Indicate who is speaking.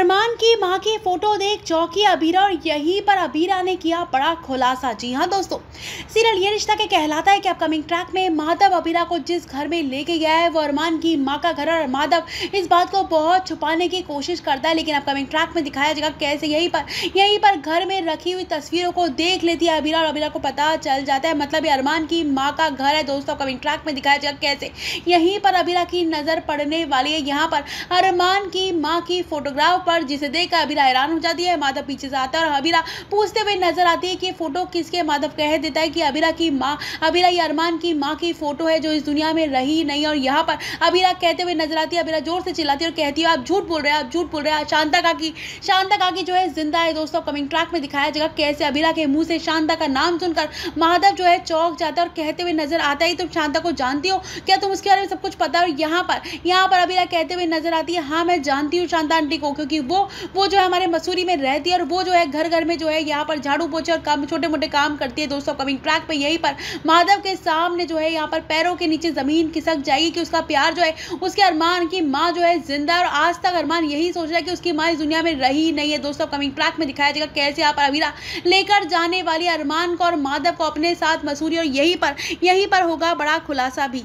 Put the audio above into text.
Speaker 1: अरमान की माँ की फ़ोटो देख चौकी अबीरा और यहीं पर अबीरा ने किया बड़ा खुलासा। जी हाँ दोस्तों, सीरियल ये रिश्ता के कहलाता है कि अपकमिंग ट्रैक में माधव अबीरा को जिस घर में लेके गया है, वो अरमान की माँ का घर और माधव इस बात को बहुत छुपाने की कोशिश करता है, लेकिन अपकमिंग ट्रैक में दिखाया जाएगा कैसे यहीं पर यहीं पर घर में रखी हुई तस्वीरों को देख लेती है अबीरा और अबीरा को पता चल जाता है। मतलब ये अरमान की माँ का घर है दोस्तों, अपकमिंग ट्रैक में दिखाया जाएगा कैसे। यहीं पर अबीरा की नज़र पड़ने वाली है। यहाँ पर अरमान की माँ की फोटोग्राफ पर, जिसे देखकर अबीरा हैरान हो जाती है। माधव पीछे से आता है और अबीरा पूछते हुए नज़र आती है कि फ़ोटो किसके? माधव कह देता है कि अबीरा की माँ, अबीरा ये अरमान की माँ की फ़ोटो है जो इस दुनिया में रही नहीं और यहाँ पर अबीरा कहते हुए नज़र आती है। अबीरा ज़ोर से चिल्लाती है और कहती है, आप झूठ बोल रहे हैं, आप झूठ बोल रहे हैं। शांता काकी शांता काकी जो है ज़िंदा है दोस्तों। कमिंग ट्रैक में दिखाया जाएगा कैसे अबीरा के मुँह से शांता का नाम सुनकर माधव जो है चौक जाता है और कहते हुए नज़र आता है। तुम शांता को जानती हो? क्या तुम उसके बारे में सब कुछ पता है? और यहाँ पर यहाँ पर अबीरा कहते हुए नज़र आती है हाँ मैं जानती हूँ शांता आंटी को, क्योंकि वो वो जो है हमारे मसूरी में रहती है और वो जो है घर घर में जो है यहाँ पर झाड़ू पोछे और काम छोटे मोटे काम करती है दोस्तों कमिंग ट्रैक पे यहीं पर। माधव के सामने जो है यहाँ पर पैरों के नीचे ज़मीन खिसक जाएगी कि उसका प्यार जो है, उसके अरमान की माँ जो है ज़िंदा और आज तक अरमान यही सोच रहा है कि उसकी माँ इस दुनिया में रही नहीं है। दोस्तों कमिंग ट्रैक में दिखाया जाएगा कैसे यहाँ पर अवीरा लेकर जाने वाली अरमान को और माधव को अपने साथ मसूरी और यहीं पर यहीं पर होगा बड़ा खुलासा भी।